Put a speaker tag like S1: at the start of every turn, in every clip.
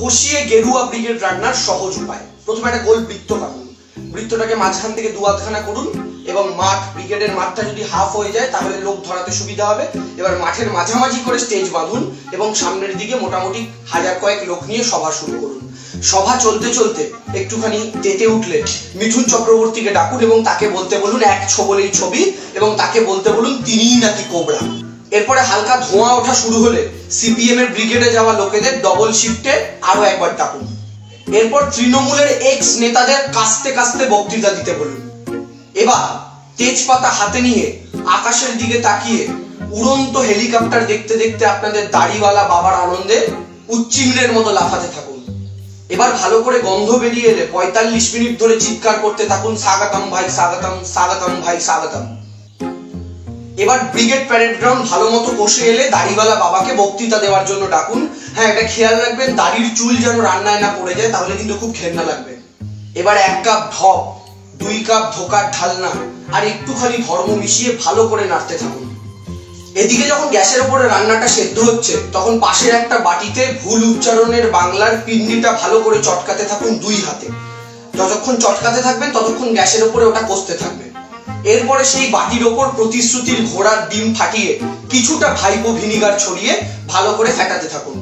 S1: কষিয়ে গেরুয়া ব্রিগেড রান্নার সহজ উপায়। প্রথমে একটা গোল বৃত্ত কাটুন বৃত্তটাকে মাঝখান থেকে দু আধখানা করুন এবং মাঠ, ব্রিগেডের মাঠটা যদি হাফ হয়ে যায়, তাহলে লোক ধরাতে সুবিধা হবে। এবার মাঠের মাঝামাঝি করে স্টেজ বাঁধুন এবং সামনের দিকে মোটামুটি হাজার কয়েক লোক নিয়ে সভা শুরু করুন। সভা চলতে চলতে একটুখানি তেতে উঠলে মিঠুন চক্রবর্তীকে ডাকুন এবং তাকে বলতে বলুন, এক ছবলেই ছবি, এবং তাকে বলতে বলুন, তিনিই নাকি কোবরা। এরপরে হালকা ধোঁয়া ওঠা শুরু হলে সিপিএম এর ব্রিগেডে যাওয়া লোকেদের ডবল শিফটে আরও একবার ডাকুন। এরপর তৃণমূলের এক্স নেতাদের কাস্তে কাস্তে বক্তৃতা দিতে বলুন। এবার তেজপাতা হাতে নিয়ে আকাশের দিকে তাকিয়ে উড়ন্ত হেলিকপ্টার দেখতে দেখতে আপনাদের দাড়িওয়ালা বাবার আনন্দে উচ্চিংড়ের মতো লাফাতে থাকুন। এবার ভালো করে গন্ধ বেরিয়ে এলে পঁয়তাল্লিশ মিনিট ধরে চিৎকার করতে থাকুন, স্বাগতম ভাই, স্বাগতম স্বাগতম ভাই, স্বাগতম। এবার ব্রিগেড প্যারেড গ্রাউন্ড ভালো মতো বসে এলে দাড়িওয়ালা বাবাকে বক্তৃতা দেওয়ার জন্য ডাকুন। হ্যাঁ এটা খেয়াল রাখবেন, দাড়ির চুল যেন রান্নায় না পড়ে যায়, তাহলে কিন্তু খুব ঘেন্না লাগবে। এবার এক কাপ ঢপ দুই কাপ ধোকার ঢালনা, আর একটুখানি ধর্ম মিশিয়ে ভালো করে নাড়তে থাকুন। এদিকে যখন গ্যাসের উপরে রান্নাটা সেদ্ধ হচ্ছে, তখন পাশের একটা বাটিতে ভুল উচ্চারণের বাংলার পিন্ডিটা ভালো করে চটকাতে থাকুন দুই হাতে। যতক্ষণ চটকাতে থাকবেন, ততক্ষণ গ্যাসের উপরে ওটা কষতে থাকবে। এরপরে সেই বাটির ওপর প্রতিশ্রুতির ঘোড়ার ডিম ফাটিয়ে কিছুটা ভাইপো ভিনিগার ছড়িয়ে ভালো করে ফেটাতে থাকুন।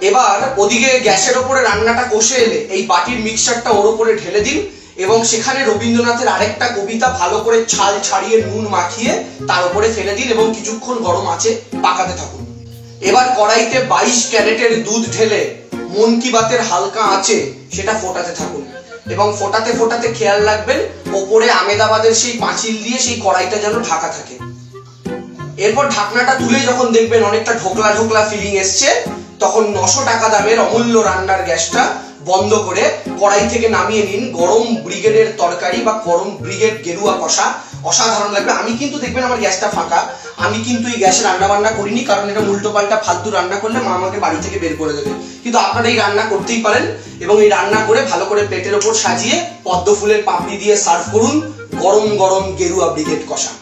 S1: এবার ওদিকে গ্যাসের ওপরে রান্নাটা কষে এলে এই বাটির মিক্সচারটা ওর উপরে ঢেলে দিন এবং সেখানে রবীন্দ্রনাথের আরেকটা কবিতা ভালো করে ছাল ছাড়িয়ে নুন মাখিয়ে তার উপরে ফেলে দিন এবং কিছুক্ষণ গরম আছে পাকাতে থাকুন। এবার কড়াইতে বাইশ ক্যারেটের দুধ ঢেলে মন কি বাতের হালকা আছে সেটা ফোটাতে থাকুন এবং ফোটাতে ফোটাতে খেয়াল রাখবেন ওপরে আমেদাবাদের সেই পাঁচিল দিয়ে সেই কড়াইটা যেন ঢাকা থাকে। এরপর ঢাকনাটা তুলে যখন দেখবেন অনেকটা ঢোকলা ঢোকলা ফিলিং এসছে, তখন নশো টাকা দামের অমূল্য রান্নার গ্যাসটা বন্ধ করে কড়াই থেকে নামিয়ে নিন গরম ব্রিগেডের তরকারি বা গরম ব্রিগেড গেরুয়া কষা। অসাধারণ লাগবে। আমি কিন্তু দেখবেন আমার গ্যাসটা ফাঁকা। আমি কিন্তু এই গ্যাসে রান্না বান্না করিনি, কারণ এটা উল্টো পাল্টা ফালতু রান্না করলে মা আমাকে বাড়ি থেকে বের করে দেবে। কিন্তু আপনারা এই রান্না করতেই পারেন এবং এই রান্না করে ভালো করে প্লেটের ওপর সাজিয়ে পদ্ম ফুলের পাপড়ি দিয়ে সার্ভ করুন। গরম গরম গেরুয়া ব্রিগেড কষা।